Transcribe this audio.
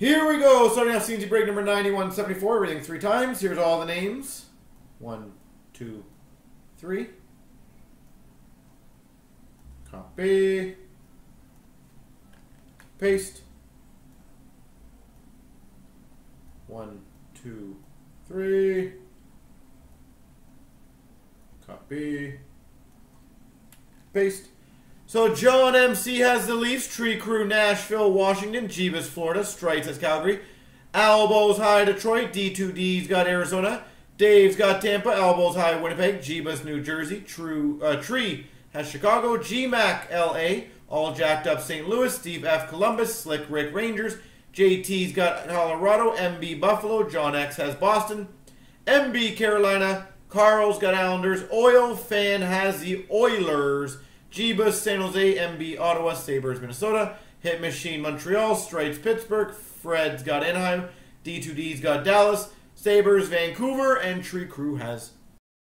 Here we go. Starting off CNC break number 9174. Reading three times. Here's all the names. One, two, three. Copy. Paste. One, two, three. Copy. Paste. So John MC has the Leafs, Tree Crew Nashville, Washington, Jeebus Florida, Strites has Calgary, Elbows High Detroit, D2D's got Arizona, Dave's got Tampa, Elbows High Winnipeg, Jeebus New Jersey, True uh, Tree has Chicago, GMAC LA, All Jacked Up St. Louis, Steve F Columbus, Slick Rick Rangers, JT's got Colorado, MB Buffalo, John X has Boston, MB Carolina, Carl's got Islanders, Oil Fan has the Oilers, Jeebus, San Jose, MB, Ottawa, Sabres, Minnesota, Hit Machine, Montreal, Strites, Pittsburgh, Fred's got Anaheim, D2D's got Dallas, Sabres, Vancouver, and Tree Crew has